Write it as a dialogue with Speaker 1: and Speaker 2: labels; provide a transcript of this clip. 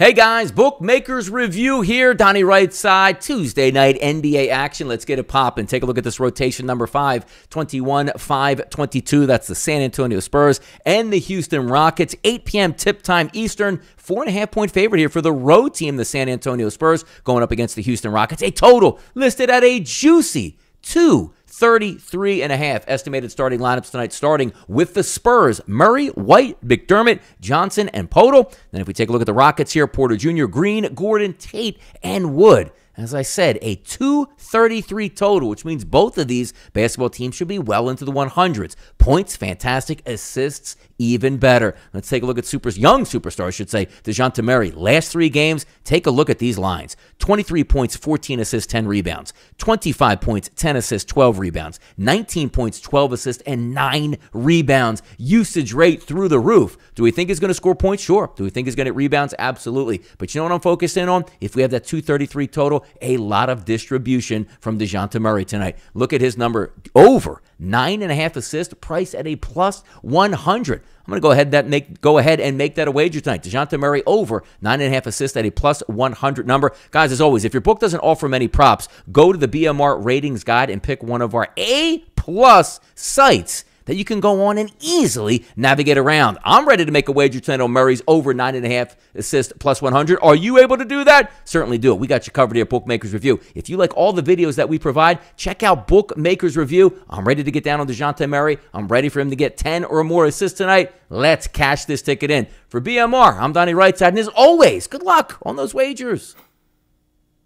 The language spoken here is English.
Speaker 1: Hey guys, bookmakers review here. Donnie RightSide, Tuesday night NBA action. Let's get it popping. Take a look at this rotation number 5, 21, 5, 22. That's the San Antonio Spurs and the Houston Rockets. 8 p.m. tip time Eastern. Four and a half point favorite here for the road team, the San Antonio Spurs, going up against the Houston Rockets. A total listed at a juicy two. 33 and a half estimated starting lineups tonight, starting with the Spurs. Murray, White, McDermott, Johnson, and Poeltl. Then if we take a look at the Rockets here, Porter Jr., Green, Gordon, Tate, and Wood. As I said, a 233 total, which means both of these basketball teams should be well into the 100s. Points, fantastic. Assists, even better. Let's take a look at super, young superstar, I should say, DeJounte Murray. Last three games, take a look at these lines 23 points, 14 assists, 10 rebounds. 25 points, 10 assists, 12 rebounds. 19 points, 12 assists, and 9 rebounds. Usage rate through the roof. Do we think he's going to score points? Sure. Do we think he's going to rebounds? Absolutely. But you know what I'm focusing on? If we have that 233 total, a lot of distribution from DeJounte Murray tonight. Look at his number over nine and a half assists, priced at a plus 100. I'm going to go ahead that make go ahead and make that a wager tonight. Dejounte Murray over nine and a half assists at a plus 100 number. Guys, as always, if your book doesn't offer many props, go to the BMR ratings guide and pick one of our A plus sites that you can go on and easily navigate around. I'm ready to make a wager tonight on Murray's over nine and a half assists plus 100. Are you able to do that? Certainly do it. We got you covered here at Bookmakers Review. If you like all the videos that we provide, check out Bookmakers Review. I'm ready to get down on DeJounte Murray. I'm ready for him to get 10 or more assists tonight. Let's cash this ticket in. For BMR, I'm Donnie RightSide, and as always, good luck on those wagers.